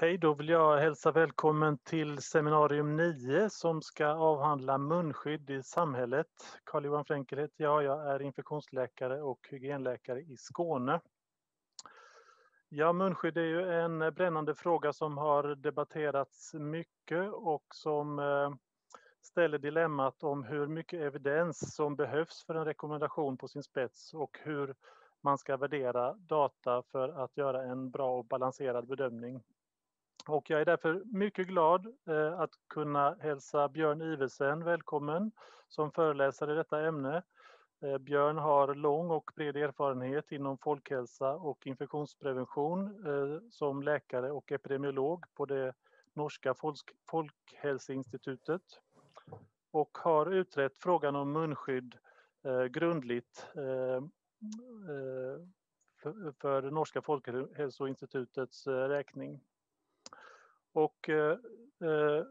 Hej, då vill jag hälsa välkommen till seminarium 9 som ska avhandla munskydd i samhället. Carl-Johan Fränkel heter jag, jag är infektionsläkare och hygienläkare i Skåne. Ja, munskydd är ju en brännande fråga som har debatterats mycket och som eh, ställer dilemmat om hur mycket evidens som behövs för en rekommendation på sin spets och hur man ska värdera data för att göra en bra och balanserad bedömning. Och jag är därför mycket glad eh, att kunna hälsa Björn Iversen välkommen som föreläsare i detta ämne. Eh, Björn har lång och bred erfarenhet inom folkhälsa och infektionsprevention eh, som läkare och epidemiolog på det norska Folkhälsoinstitutet och har utrett frågan om munskydd grundligt för det norska Folkhälsoinstitutets räkning. Och eh, eh,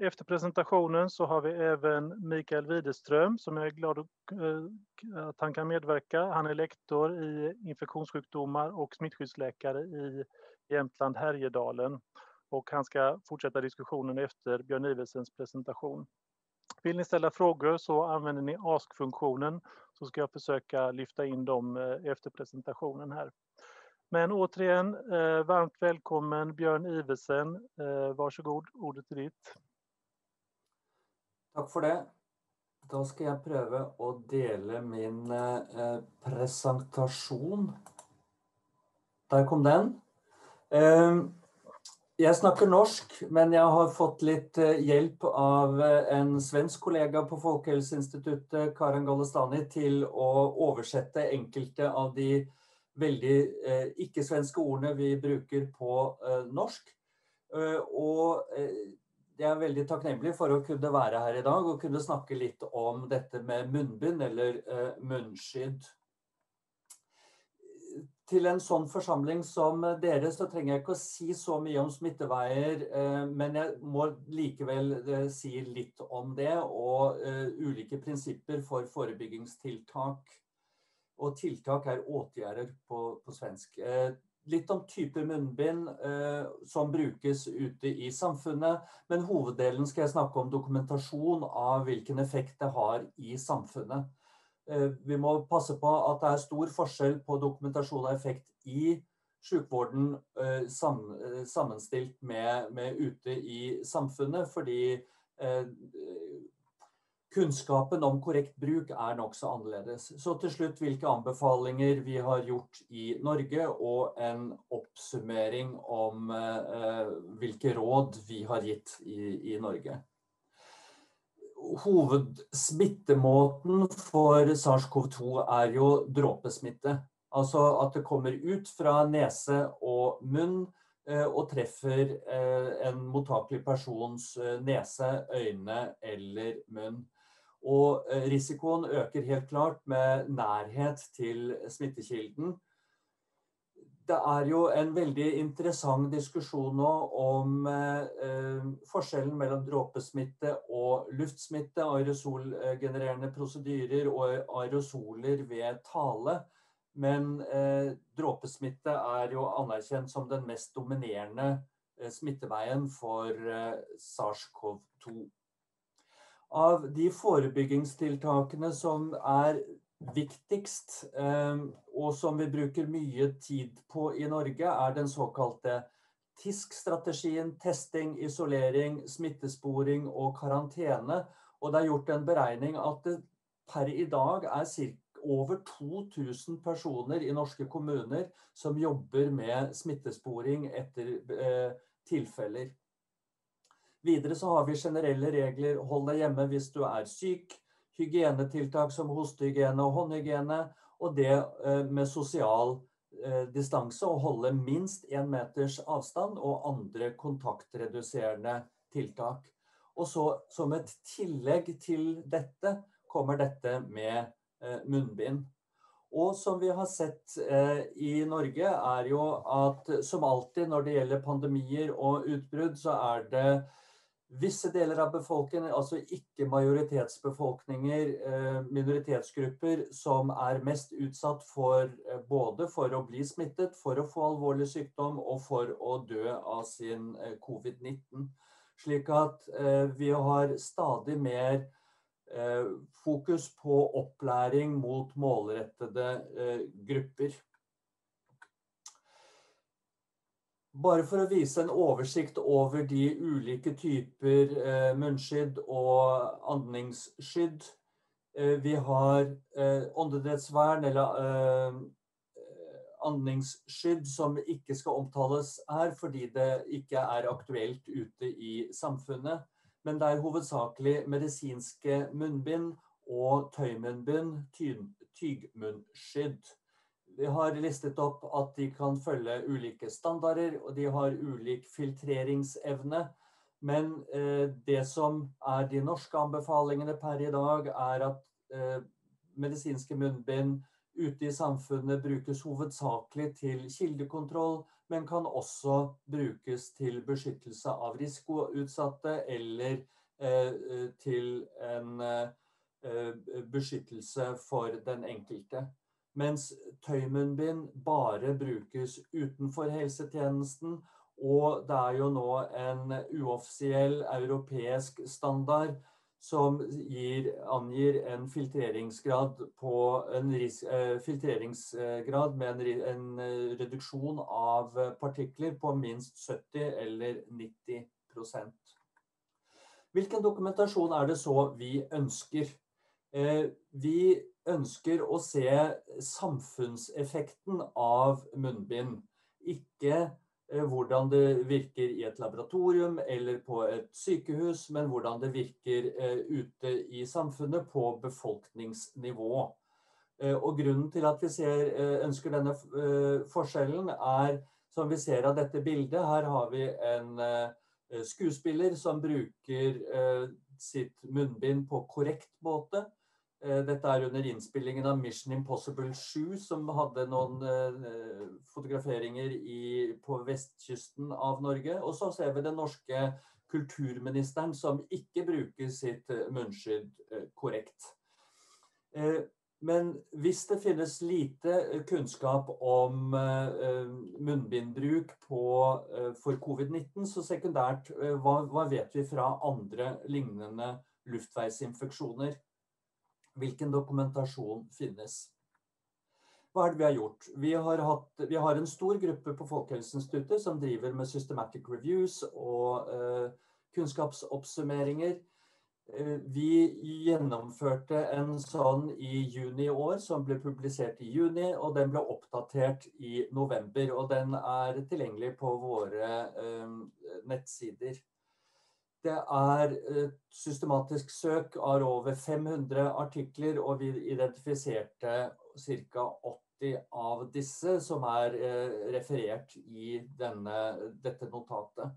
efter presentationen så har vi även Mikael Widerström som jag är glad eh, att han kan medverka. Han är lektor i infektionssjukdomar och smittskyddsläkare i Jämtland Härjedalen och han ska fortsätta diskussionen efter Björn Ivesens presentation. Vill ni ställa frågor så använder ni ask-funktionen så ska jag försöka lyfta in dem efter presentationen här. Men återigen, eh, varmt välkommen Björn Iversen. Eh, varsågod, ordet är ditt. Tack för det. Då ska jag pröva att dela min eh, presentation. Där kom den. Eh, jag snackar norsk, men jag har fått lite hjälp av eh, en svensk kollega på Folkhälsoinstitutet, Karen Gallestani, till att översätta enkelte av de veldig eh, ikke-svenske ordene vi bruker på eh, norsk. Eh, og eh, jeg er veldig takknemlig for å kunne være her i dag og kunne snakke litt om dette med munnbind, eller eh, munnskydd. Til en sånn forsamling som dere, så trenger jeg ikke å si så mye om smitteveier, eh, men jeg må likevel si litt om det, og ulike prinsipper for forebyggingstiltak og tiltak er åtgjerder på, på svensk. Eh, litt om typer munnbind eh, som brukes ute i samfunnet, men hoveddelen skal jeg snakke om dokumentasjon av hvilken effekt det har i samfunnet. Eh, vi må passe på at det er stor forskjell på dokumentasjon av effekt i sjukvården eh, sam, eh, sammenstilt med, med, ute i samfunnet, fordi eh, Kunnskapen om korrekt bruk er nokså annerledes. Så til slutt hvilke anbefalinger vi har gjort i Norge, og en oppsummering om eh, hvilke råd vi har gitt i, i Norge. Hovedsmittemåten for SARS-CoV-2 er jo dråpesmitte. Altså at det kommer ut fra nese og munn eh, og treffer eh, en mottakelig persons eh, nese, øyne eller munn. Og eh, risikoen øker helt klart med nærhet til smittekilden. Det er jo en veldig interessant diskusjon nå om eh, forskjellen mellom dråpesmitte og luftsmitte, aerosolgenererende prosedyrer og aerosoler ved tale. Men eh, dråpesmitte er jo anerkjent som den mest dominerende eh, smitteveien for eh, SARS-CoV-2 av de forebyggingstiltakene som er viktigst, eh, og som vi bruker mye tid på i Norge, er den såkalte TISK-strategien. Testing, isolering, smittesporing og karantene. Og det er gjort en beregning at det per i dag er over 2000 personer i norske kommuner som jobber med smittesporing etter eh, tilfeller. Videre så har vi generelle regler. Hold deg hjemme hvis du er syk. Hygienetiltak som hostehygiene og håndhygiene. Og det eh, med sosial eh, distanse og holde minst én meters avstand og andre kontaktreduserende tiltak. Og så som et tillegg til dette kommer dette med eh, munnbind. Og som vi har sett i Norge, er jo at som alltid når det gjelder pandemier og utbrudd, så er det Visse deler av befolkningen, altså ikke majoritetsbefolkninger, eh, minoritetsgrupper, som er mest utsatt for både for å bli smittet, for å få alvorlig sykdom og for å dø av sin covid-19. Slik at vi har stadig mer fokus på opplæring mot målrettede grupper. Bare for å vise en oversikt over de ulike typer eh, munnskydd og andningsskydd. Eh, vi har eh, åndedrettsvern eller eh, andningsskydd som ikke skal omtales her fordi det ikke er aktuelt ute i samfunnet. Men det er hovedsakelig medisinske munnbind og tøymunnbind, tygmunnskydd. Vi har listet opp at de kan følge ulike standarder, og de har ulik filtreringsevne. Men eh, det som er de norske anbefalingene per i dag, er at eh, medisinske munnbind ute i samfunnet brukes hovedsakelig til kildekontroll, men kan også brukes til beskyttelse av risikoutsatte eller eh, til en eh, beskyttelse for den enkelte mens tøymunnbind bare brukes utenfor helsetjenesten. Og det er jo nå en uoffisiell europeisk standard som gir, angir en filtreringsgrad, en, ris, filtreringsgrad med en, en, eh, reduksjon av partikler på minst 70 eller 90% Hvilken dokumentasjon er det så vi ønsker? Eh, vi ønsker å se samfunnseffekten av munnbind. Ikke eh, hvordan det virker i et laboratorium eller på et sykehus, men hvordan det virker eh, ute i samfunnet på befolkningsnivå. Eh, og Grunnen til at vi ser, ønsker denne forskjellen, er som vi ser av dette bildet. Her har vi en skuespiller som bruker sitt munnbind på korrekt måte. Eh, dette er under innspillingen av Mission Impossible 7, som hadde noen eh, fotograferinger i, på vestkysten av Norge. Og så ser vi den norske kulturministeren som ikke bruker sitt eh, munnskydd korrekt. Men hvis det finnes lite kunnskap om munnbindbruk på, for covid-19, så sekundært, hva, hva vet vi fra andre lignende luftveisinfeksjoner? Hvilken dokumentasjon finnes? Hva er det vi har gjort? Vi har, hatt, vi har en stor gruppe på Folkehelseinstituttet som driver med systematic reviews og uh, kunnskapsoppsummeringer. Uh, vi gjennomførte en sånn i juni i år, som ble publisert i juni. Og den ble oppdatert i november. Og den er tilgjengelig på våre uh, nettsider. Det er et systematisk søk av over 500 artikler, og vi identifiserte ca. 80 av disse som er eh, referert i denne, dette notatet.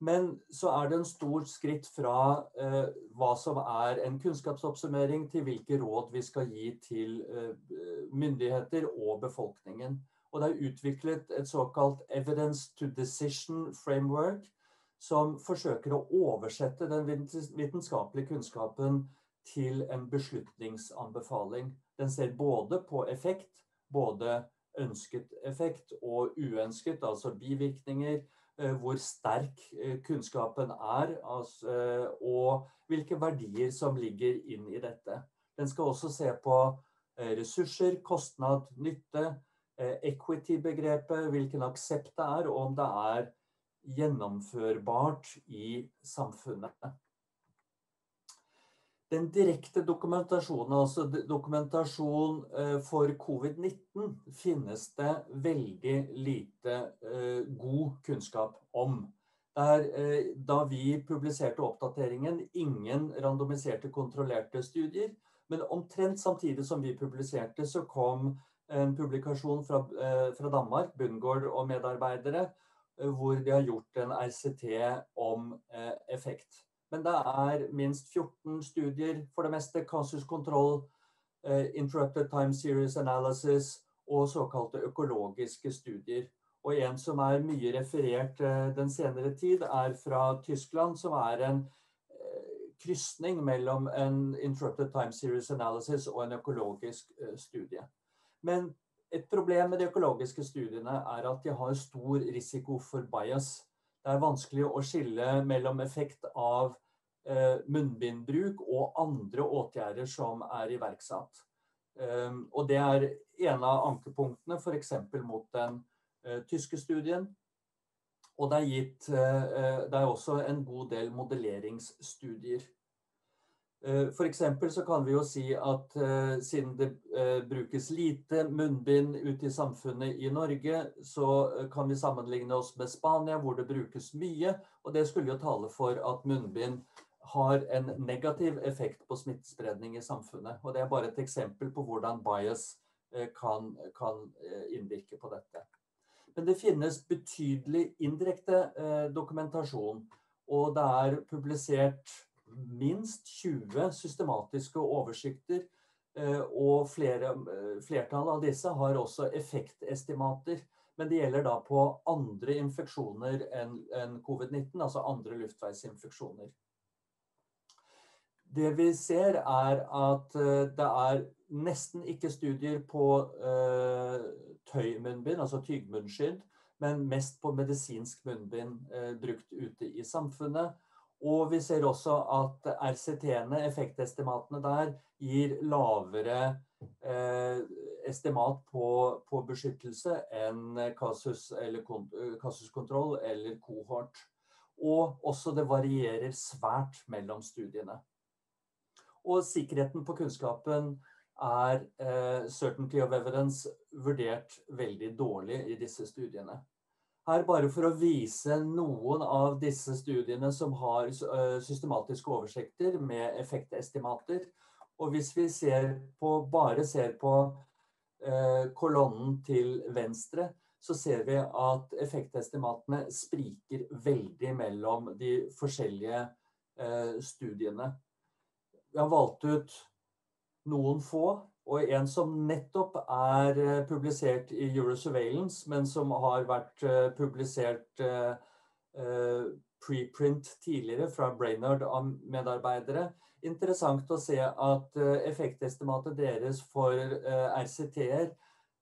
Men så er det en stor skritt fra eh, hva som er en kunnskapsoppsummering, til hvilke råd vi skal gi til eh, myndigheter og befolkningen. Og det er utviklet et såkalt evidence to decision framework, som forsøker å oversette den vitenskapelige kunnskapen til en beslutningsanbefaling. Den ser både på effekt, både ønsket effekt og uønsket, altså bivirkninger, eh, hvor sterk eh, kunnskapen er, altså, og hvilke verdier som ligger inn i dette. Den skal også se på ressurser, kostnad, nytte, equity-begrepet, hvilken aksept det er, og om det er gjennomførbart i samfunnet. Den direkte dokumentasjonen, altså dokumentasjon eh, for covid-19, finnes det veldig lite eh, god kunnskap om. Der, eh, da vi publiserte oppdateringen, ingen randomiserte, kontrollerte studier. Men omtrent samtidig som vi publiserte, så kom en publikasjon fra, fra Danmark, Bundgaard og medarbeidere, hvor de har gjort en RCT om eh, effekt. Men det er minst 14 studier, for det meste casus eh, interrupted time series analysis og såkalte økologiske studier. Og en som er mye referert den senere tid, er fra Tyskland, som er en krysning mellom en interrupted time series analysis og en økologisk studie. Men et problem med de økologiske studiene er at de har stor risiko for bias. Det er vanskelig å skille mellom effekt av Eh, munnbindbruk og andre åtgjerder som er iverksatt. Eh, og det er en av ankepunktene f.eks. mot den eh, tyske studien. Og det er, gitt, det er også en god del modelleringsstudier. F.eks. så kan vi jo si at siden det brukes lite munnbind ute i samfunnet i Norge, så kan vi sammenligne oss med Spania, hvor det brukes mye. Og det skulle jo tale for at munnbind har en negativ effekt på smittespredning i samfunnet. Og Det er bare et eksempel på hvordan bias eh, kan, kan eh, innvirke på dette. Men det finnes betydelig indirekte eh, dokumentasjon. Og det er publisert minst 20 systematiske oversikter. Og flere, flertallet av disse har også effektestimater. Men det gjelder da på andre infeksjoner enn covid-19, altså andre luftveisinfeksjoner. Det vi ser, er at eh, det er nesten ikke studier på eh, tøymunnbind, altså tygmunnskydd, men mest på medisinsk munnbind eh, brukt ute i samfunnet. Og vi ser også at RCT-ene, effektestimatene der, gir lavere eh, estimat på, på, beskyttelse enn kasus, eller, kasuskontroll eller kohort. Og også det varierer svært mellom studiene. Og sikkerheten på kunnskapen er eh, certainty of evidence vurdert veldig dårlig i disse studiene. Her bare for å vise noen av disse studiene som har systematiske oversikter med effektestimater. Og hvis vi ser på, bare ser på kolonnen til venstre, så ser vi at effektestimatene spriker veldig mellom de forskjellige studiene. Vi har valgt ut noen få, og en som nettopp er eh, publisert i Eurosurveillance, men som har vært eh, publisert eh, preprint tidligere fra Brainerd-medarbeidere. Interessant å se at effektestimatet deres for RCT-er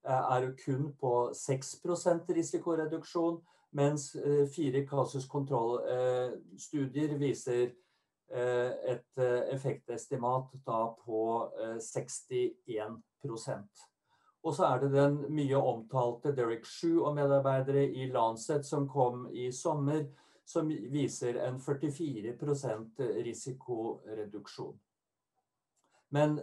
er kun på 6% risikoreduksjon, mens fire kasuskontrollstudier viser Eh, et eh, effektestimat da på 61 eh, og så er det den mye omtalte Derek Shue og medarbeidere i Lancet som kom i sommer, som viser en 44% risikoreduksjon. Men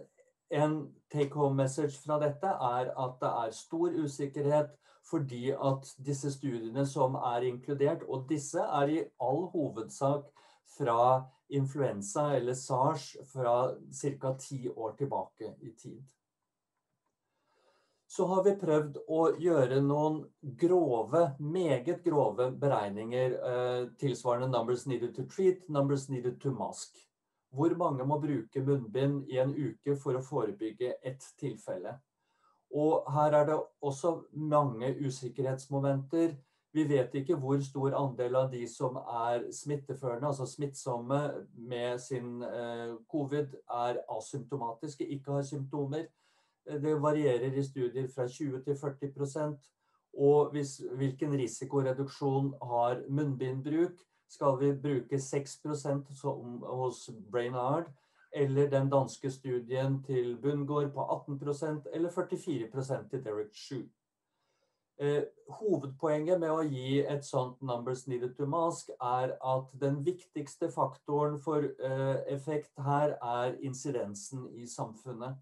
en take home message fra dette er at det er stor usikkerhet fordi at disse studiene som er inkludert, og disse er i all hovedsak fra influensa eller sars fra ca. ti år tilbake i tid. Så har vi prøvd å gjøre noen grove, meget grove beregninger eh, tilsvarende 'numbers needed to treat', 'numbers needed to mask'. Hvor mange må bruke munnbind i en uke for å forebygge ett tilfelle. Og her er det også mange usikkerhetsmomenter vi vet ikke hvor stor andel av de som er smitteførende, altså smittsomme med sin eh, covid, er asymptomatiske, ikke har symptomer. Eh, det varierer i studier fra 20 til 40 Og hvis, hvilken risikoreduksjon har munnbindbruk? Skal vi bruke 6 som hos Brainard, eller den danske studien til Bundgaard på 18% eller 44% til Derek Shue? Eh, hovedpoenget med å gi et sånt 'numbers needed to mask' er at den viktigste faktoren for eh, effekt her er incidensen i samfunnet.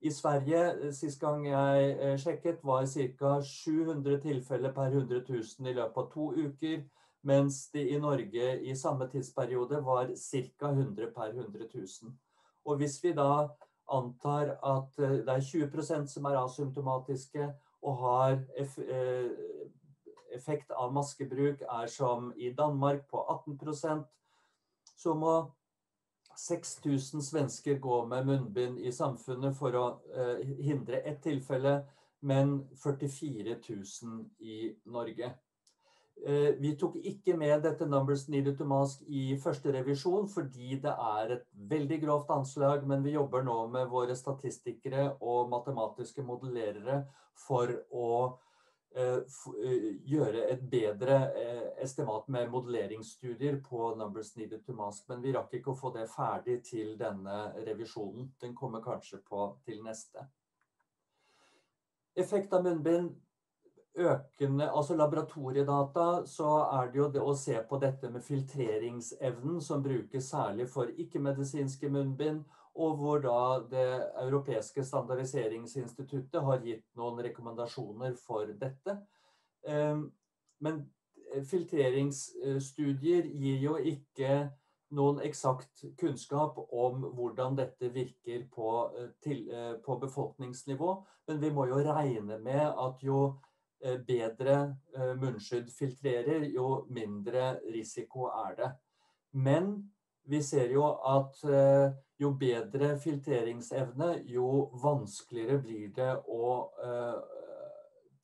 I Sverige, eh, sist gang jeg sjekket, var ca. 700 tilfeller per 100 000 i løpet av to uker, mens det i Norge i samme tidsperiode var ca. 100 per 100 000. Og hvis vi da antar at det er 20% som er asymptomatiske, og har eff, effekt av maskebruk er som i Danmark på 18% så må 6000 svensker gå med munnbind i samfunnet for å eh, hindre ett tilfelle, men 44 000 i Norge. Eh, vi tok ikke med dette 'numbers needed to mask' i første revisjon, fordi det er et veldig grovt anslag, men vi jobber nå med våre statistikere og matematiske modellerere for å Eh, eh, gjøre et bedre estimat med modelleringsstudier på numbers needed to mask, men vi rakk ikke å få det ferdig til denne revisjonen. Den kommer kanskje på til neste. Effekt av munnbind økende, altså laboratoriedata, så er det jo det å se på dette med filtreringsevnen, som brukes særlig for ikke-medisinske munnbind, og hvor da det europeiske standardiseringsinstituttet har gitt noen rekommendasjoner for dette. Ehm, men filtreringsstudier gir jo ikke noen eksakt kunnskap om hvordan dette virker på, eh, til, eh, på, befolkningsnivå. Men vi må jo regne med at jo eh, bedre munnskydd filtrerer, jo mindre risiko er det. Men vi ser jo at eh, jo bedre filtreringsevne, jo vanskeligere blir det å eh,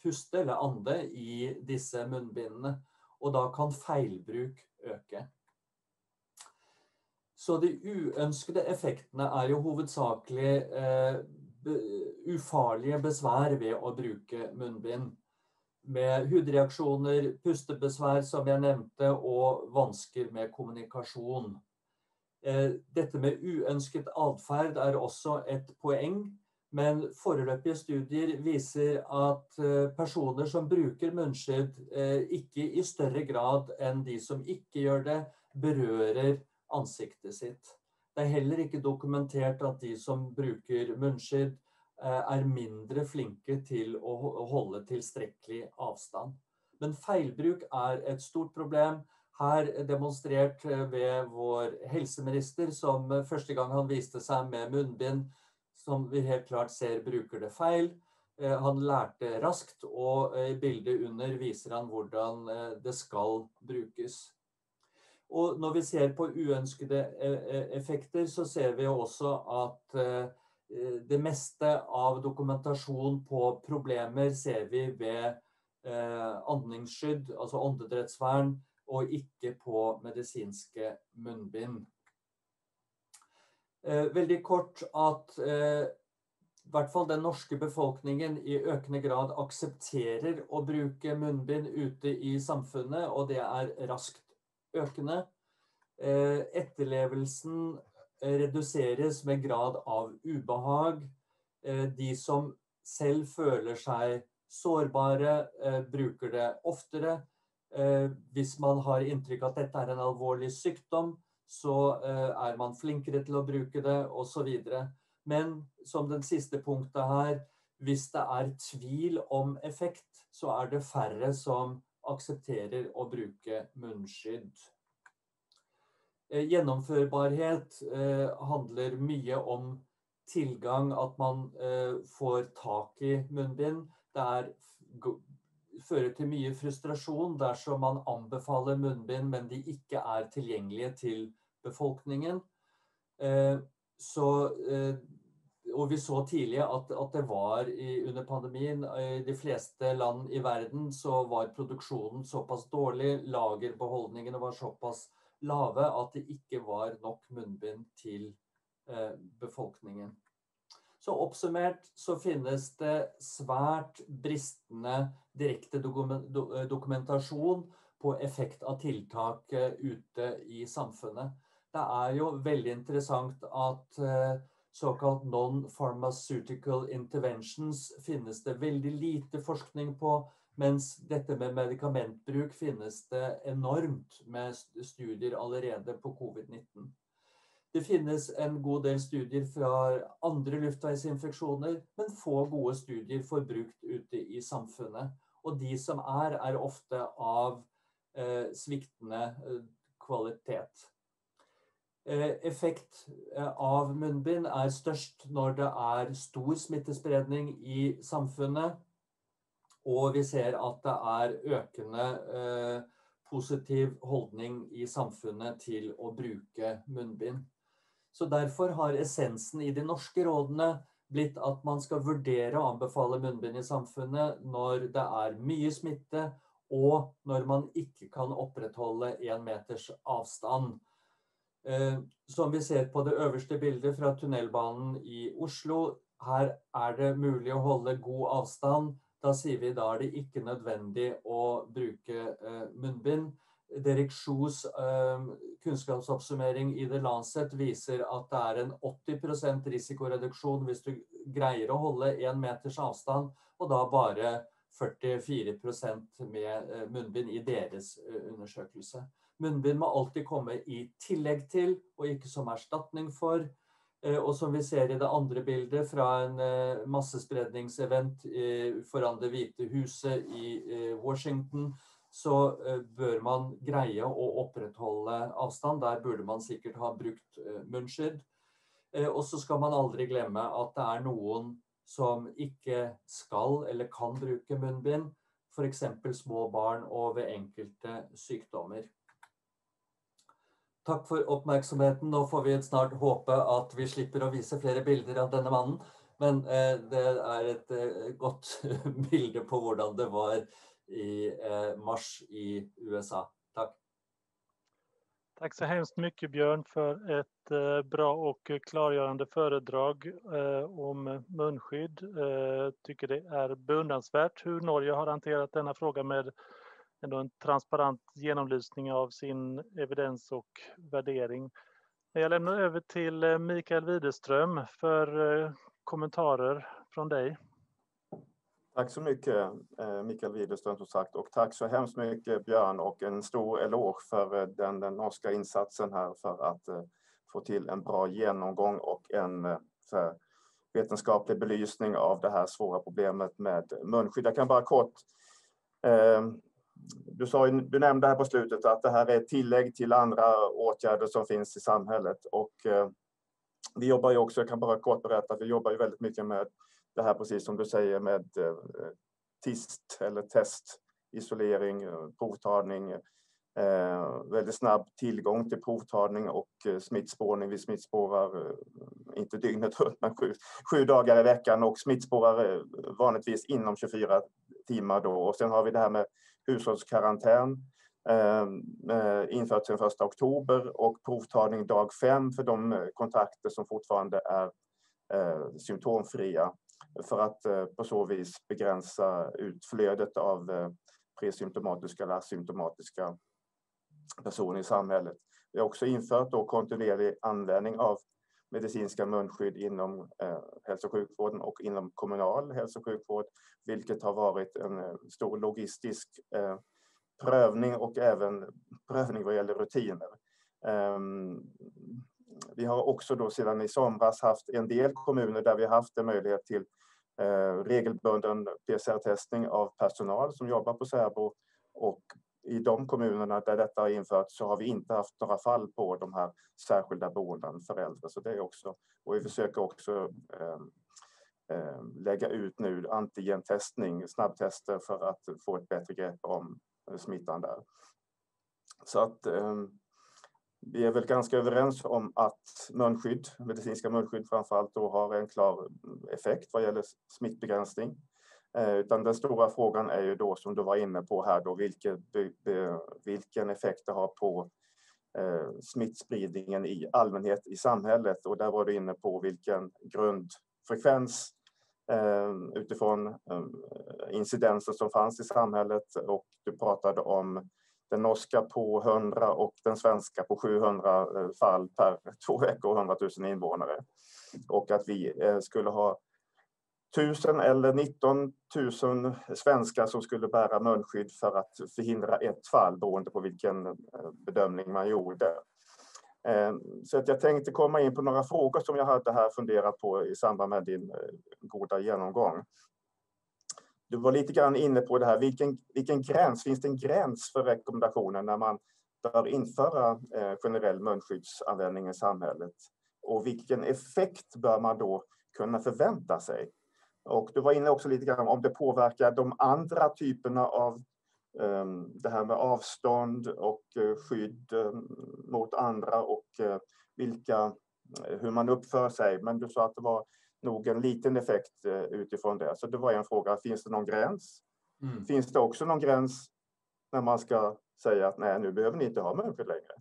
puste eller ande i disse munnbindene. Og da kan feilbruk øke. Så de uønskede effektene er jo hovedsakelig eh, ufarlige besvær ved å bruke munnbind. Med hudreaksjoner, pustebesvær, som jeg nevnte, og vansker med kommunikasjon. Eh, dette med uønsket atferd er også et poeng. Men foreløpige studier viser at eh, personer som bruker munnskyld, eh, ikke i større grad enn de som ikke gjør det, berører ansiktet sitt. Det er heller ikke dokumentert at de som bruker munnskyld, er mindre flinke til å holde tilstrekkelig avstand. Men feilbruk er et stort problem. Her demonstrert eh, ved vår helseminister, som eh, første gang han viste seg med munnbind, som vi helt klart ser bruker det feil. Eh, han lærte raskt, og i bildet under viser han hvordan det skal brukes. Og når vi ser på uønskede effekter, så ser vi også at det meste av dokumentasjon på problemer ser vi ved andningsskydd, altså åndedrettsvern, og ikke på medisinske munnbind. Eh, veldig kort at eh, i hvert fall den norske befolkningen i økende grad aksepterer å bruke munnbind ute i samfunnet, og det er raskt økende. Eh, etterlevelsen reduseres med grad av ubehag. De som selv føler seg sårbare, bruker det oftere. Eh, hvis man har inntrykk av at dette er en alvorlig sykdom, så eh, er man flinkere til å bruke det, osv. Men som den siste punktet her, hvis det er tvil om effekt, så er det færre som aksepterer å bruke munnskydd. Eh, gjennomførbarhet handler mye om tilgang, at man får tak i munnbind. Det er fører til mye frustrasjon dersom man anbefaler munnbind, men de ikke er tilgjengelige til befolkningen. Eh, så, eh, og vi så tidlig at, at det var i, under pandemien i de fleste land i verden så var produksjonen såpass dårlig, lagerbeholdningene var såpass lave at det ikke var nok munnbind til eh, befolkningen. Så oppsummert så finnes det svært bristende direkte dokumentasjon på effekt av tiltak eh, ute i samfunnet. Det er jo veldig interessant at eh, såkalt non-pharmaceutical interventions finnes det veldig lite forskning på, mens dette med medikamentbruk finnes det enormt med studier allerede på covid-19. Det finnes en god del studier fra andre luftveisinfeksjoner, men få gode studier forbrukt ute i samfunnet. Og de som er, er ofte av eh, sviktende eh, kvalitet. Eh, effekt eh, av munnbind er størst når det er stor smittespredning i samfunnet, og vi ser at det er økende eh, positiv holdning i samfunnet til å bruke munnbind. Så derfor har essensen i de norske rådene blitt at man skal vurdere å anbefale munnbind i samfunnet når det er mye smitte, og når man ikke kan opprettholde én meters avstand. Eh, som vi ser på det øverste bildet fra tunnelbanen i Oslo, her er det mulig å holde god avstand. Da sier vi da er det ikke nødvendig å bruke eh, munnbind. Derek Schoes eh, kunnskapsoppsummering i The Lancet viser at det er en 80% risikoreduksjon hvis du greier å holde én meters avstand, og da bare 44% med eh, munnbind i deres undersøkelse. Munnbind må alltid komme i tillegg til, og ikke som erstatning for. Eh, og som vi ser i det andre bildet fra en massespredningsevent foran Det hvite huset i Washington, så bør man greie å opprettholde avstand. Der burde man sikkert ha brukt munnskydd. Og så skal man aldri glemme at det er noen som ikke skal eller kan bruke munnbind, f.eks. små barn og ved enkelte sykdommer. Takk for oppmerksomheten. Nå får vi snart håpe at vi slipper å vise flere bilder av denne mannen. Men eh, det er et eh, godt bilde på hvordan det var i eh, mars i USA. Takk. Takk så hemskt mye, Bjørn, for et eh, bra og klargjørende foredrag eh, om munnskydd. Eh, syns det er beundringsverdig hur Norge har hanterat denne fråga med ändå en transparent genomlysning av sin evidens och värdering. Jag lämnar över till Mikael Widerström för kommentarer från dig. Tack så mycket eh, Mikael Widerström som sagt och tack så hemskt mycket Björn och en stor eloge för eh, den, den norska insatsen här för att få till en bra genomgång och en vetenskaplig belysning av det här svåra problemet med munskydd. Jag kan bara kort uh, du, sa, du nämnde här på slutet att det här är ett tillägg till andra åtgärder som finns i samhället och vi jobbar ju också, jag kan bara kort berätta, att vi jobbar ju väldigt mycket med det här precis som du säger med eh, TIST eller test, isolering, eh, provtagning, eh, väldigt snabb tillgång till provtagning och eh, smittspårning. Vi smittspårar eh, inte dygnet runt men sju, sju, dagar i veckan och smittspårar eh, vanligtvis inom 24 timmar då. Och sen har vi det här med hushållskarantän infört sedan 1 oktober och provtagning dag 5 för de kontakter som fortfarande är symptomfria för att eh, på så vis begränsa utflödet av eh, presymptomatiska eller asymptomatiska personer i samhället. Vi har också infört då kontinuerlig användning av medicinska munskydd inom eh, hälso och sjukvården och inom kommunal hälso och sjukvård, vilket har varit en eh, stor logistisk eh, prövning och även prövning vad gäller rutiner. Eh, vi har också då sedan i somras haft en del kommuner där vi haft en möjlighet till eh, regelbunden PCR-testning av personal som jobbar på Särbo och i de kommunerna där detta har införts så har vi inte haft några fall på de här särskilda boenden för äldre. Så det är också, och vi försöker också eh, eh, lägga ut nu antigentestning, snabbtester för att få ett bättre grepp om smittan där. Så att eh, vi är väl ganska överens om att munskydd, medicinska munskydd framförallt då har en klar effekt vad gäller smittbegränsning. Eh, utan den stora frågan är ju då som du var inne på här då vilken, vilken effekt det har på eh, smittspridningen i allmänhet i samhället och där var du inne på vilken grundfrekvens eh, utifrån incidenser som fanns i samhället och du pratade om den norska på 100 och den svenska på 700 eh, fall per två veckor och 100 000 invånare. Och att vi skulle ha 1000 eller 19 000 svenskar som skulle bära munskydd för att förhindra ett fall beroende på vilken bedømning bedömning man gjorde. Så att jag tänkte komma in på några frågor som jag hade här funderat på i samband med din goda genomgång. Du var grann inne på det här, vilken, vilken gräns, finns det en gräns för rekommendationen när man bör införa eh, generell munskyddsanvändning i samhället? Och vilken effekt bör man då kunna förvänta sig? Och du var inne också lite grann om det påverkar de andra typerna av um, det här med avstånd och uh, skydd um, mot andra och uh, vilka, hur man uppför sig. Men du sa att det var nog en liten effekt utifrån det. Så det var en fråga, finns det någon gräns? Mm. Finns det också någon gräns när man ska säga att nej, nu behöver ni inte ha munskydd längre?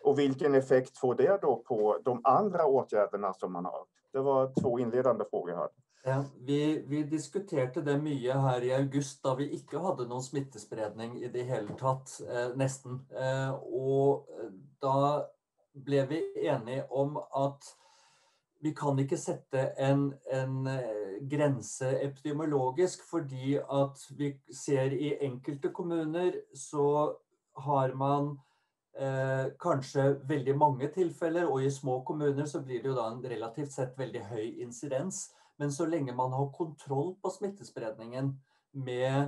Och vilken effekt får det då på de andra åtgärderna som man har? Det var två inledande frågor här. Ja, vi, vi, diskuterte det mye her i august, da vi ikke hadde noen smittespredning i det hele tatt. Eh, nesten. Eh, og da ble vi enige om at vi kan ikke sette en, en, eh, grense epidemiologisk, fordi at vi ser i enkelte kommuner så har man eh, kanskje veldig mange tilfeller, og i små kommuner så blir det jo da en relativt sett veldig høy insidens. Men så lenge man har kontroll på smittespredningen med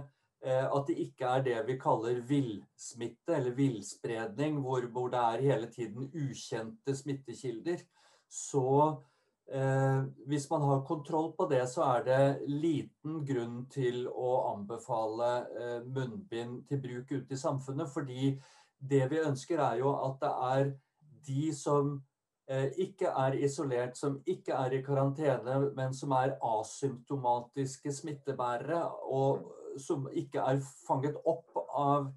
eh, at det ikke er det vi kaller villsmitte eller villspredning, hvor, det er hele tiden ukjente smittekilder, så Eh, hvis man har kontroll på det, så er det liten grunn til å anbefale eh, munnbind til bruk ute i samfunnet. Fordi det vi ønsker, er jo at det er de som ikke er isolert, som ikke er i karantene, men som er asymptomatiske smittebærere, og som ikke er fanget opp av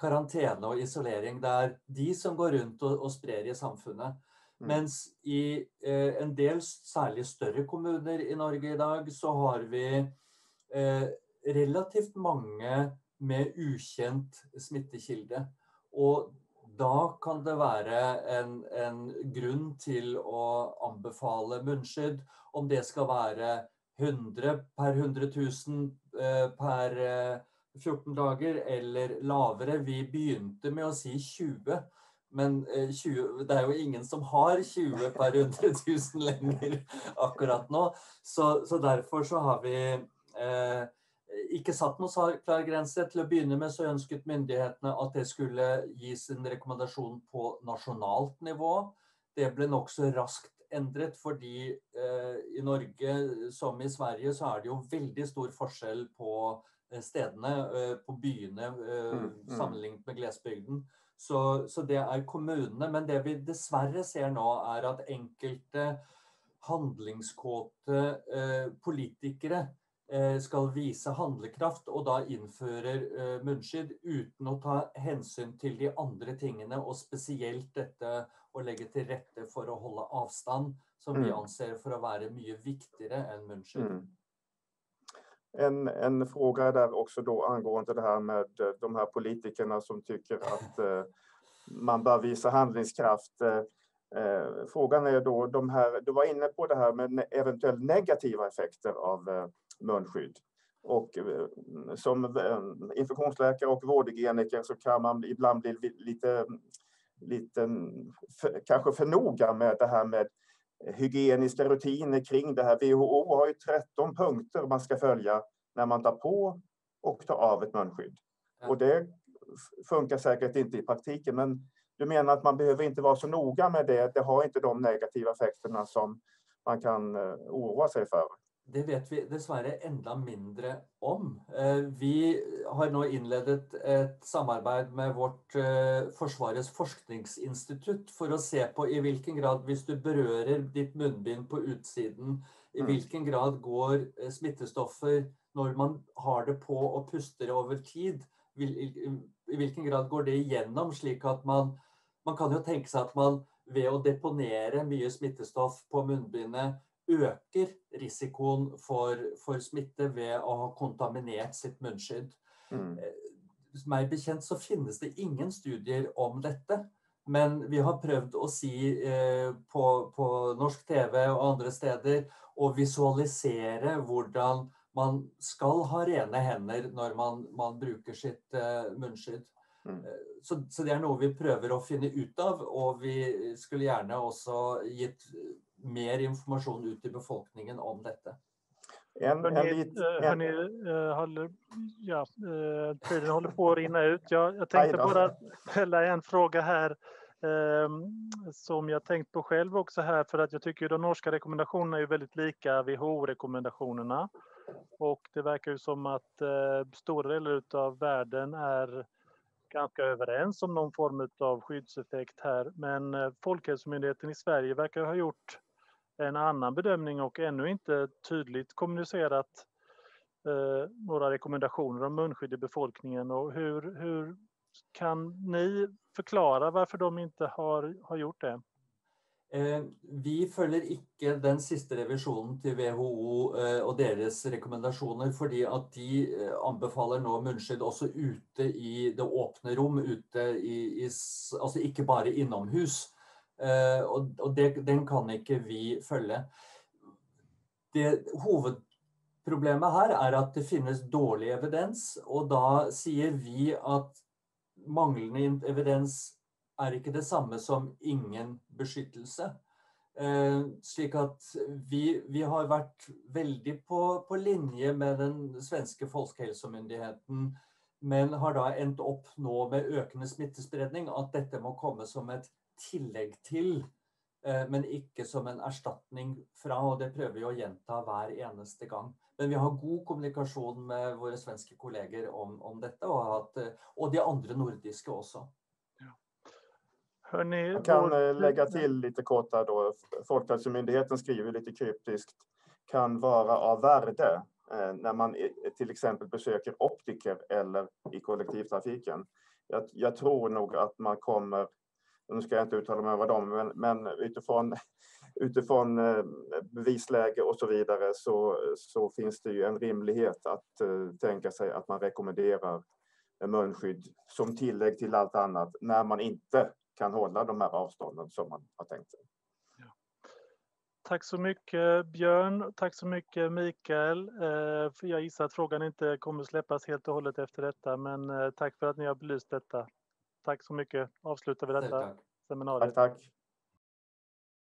karantene og isolering. Det er de som går rundt og, og sprer i samfunnet. Mm. Mens i eh, en del særlig større kommuner i Norge i dag, så har vi eh, relativt mange med ukjent smittekilde. Og da kan det være en, en, grunn til å anbefale munnskydd. Om det skal være 100 per 100 000 eh, per 14 eh, dager eller lavere. Vi begynte med å si 20. Men 20, eh, det er jo ingen som har 20 per 100 000 lenger akkurat nå. Så, så derfor så har vi eh, ikke satt noen klar grense. Til å begynne med så ønsket myndighetene at det skulle gis en rekommendasjon på nasjonalt nivå. Det ble nokså raskt endret, fordi eh, i Norge som i Sverige så er det jo veldig stor forskjell på eh, stedene, eh, på byene, eh, mm, mm. sammenlignet med glesbygden. Så, så, det er kommunene. Men det vi dessverre ser nå, er at enkelte handlingskåte eh, politikere skal vise handlekraft og da innfører eh, munnskydd uten å ta hensyn til de andre tingene, og spesielt dette å legge til rette for å holde avstand, som vi mm. anser for å være mye viktigere enn munnskydd. Mm. En, en fråga der også da angående det her med eh, de her politikerne som tycker at uh, man bør vise handlingskraft. Eh, eh, frågan är då, de här, du var inne på det här med eventuellt negativa effekter av eh, munskydd. Och eh, som infektionsläkare och vårdhygieniker så kan man ibland bli lite, lite för, kanske för noga med det här med hygieniska rutiner kring det här. WHO har ju 13 punkter man ska följa när man tar på och tar av ett munskydd. Och det funkar säkert inte i praktiken, men du menar att man behöver inte vara så noga med det. Det har inte de negativa effekterna som man kan eh, oroa sig för. Det vet vi dessverre enda mindre om. Eh, vi har nå innledet et samarbeid med vårt eh, Forsvarets forskningsinstitutt for å se på i hvilken grad, hvis du berører ditt munnbind på utsiden, i mm. hvilken grad går smittestoffer når man har det på og puster over tid, i hvilken grad går det igjennom, slik at man Man kan jo tenke seg at man ved å deponere mye smittestoff på munnbindet øker risikoen for, for, smitte ved å ha kontaminert sitt munnskydd. Mm. Eh, meg bekjent så finnes det ingen studier om dette. Men vi har prøvd å si eh, på, på, norsk TV og andre steder å visualisere hvordan man skal ha rene hender når man, man bruker sitt eh, munnskydd. Mm. Eh, så, så, det er noe vi prøver å finne ut av, og vi skulle gjerne også gitt mer informasjon ut til befolkningen om dette. En, en en... Hörni, håller, ja, tiden håller på att rinna ut. Jag, jag tänkte bara ställa en fråga här eh, som jag tänkt på själv också här för att jag tycker de norska rekommendationerna är väldigt lika WHO-rekommendationerna. Och det verkar ju som att eh, stora delar av världen är ganska överens om någon form av skyddseffekt här. Men eh, Folkhälsomyndigheten i Sverige verkar ha gjort en annan bedömning och ännu inte tydligt kommunicerat eh, några rekommendationer om munskydd i befolkningen. Och hur, hur kan ni förklara varför de inte har, har gjort det? Eh, vi følger ikke den siste revisjonen til WHO eh, og deres rekommendasjoner, fordi at de eh, anbefaler nå munnskydd også ute i det åpne rom, ute i, altså ikke bare innomhus. Og det, den kan ikke vi følge. Det, hovedproblemet her er at det finnes dårlig evidens, og da sier vi at manglende evidens er ikke det samme som ingen beskyttelse. Eh, slik at vi, vi, har vært veldig på, på, linje med den svenske folkehelsemyndigheten, men har da endt opp nå med økende smittespredning, at dette må komme som et tillegg til, eh, men ikke som en erstatning fra. Og det prøver vi å gjenta hver eneste gang. Men vi har god kommunikasjon med våre svenske kolleger om, om dette, og, at, eh, og de andre nordiske også. Hörrni, Jag kan vår... Eh, lägga till lite kort här då. Folkhälsomyndigheten skriver lite kryptiskt kan vara av värde eh, när man till exempel besöker optiker eller i kollektivtrafiken. Jag, jag, tror nog att man kommer, nu ska jag inte uttala mig vad de, men, men utifrån, utifrån eh, bevisläge och så vidare så, så finns det ju en rimlighet att tänka sig att man rekommenderar munskydd som tillägg till allt annat när man inte kan hålla de här avstånden som man har tänkt sig. Ja. Tack så mycket Björn, tack så mycket Mikael. Jeg jag gissar att frågan inte kommer släppas helt och hållet efter detta, men takk tack för att ni har belyst detta. Tack så mycket. Avslutar vi detta tack. takk. Tack, tack.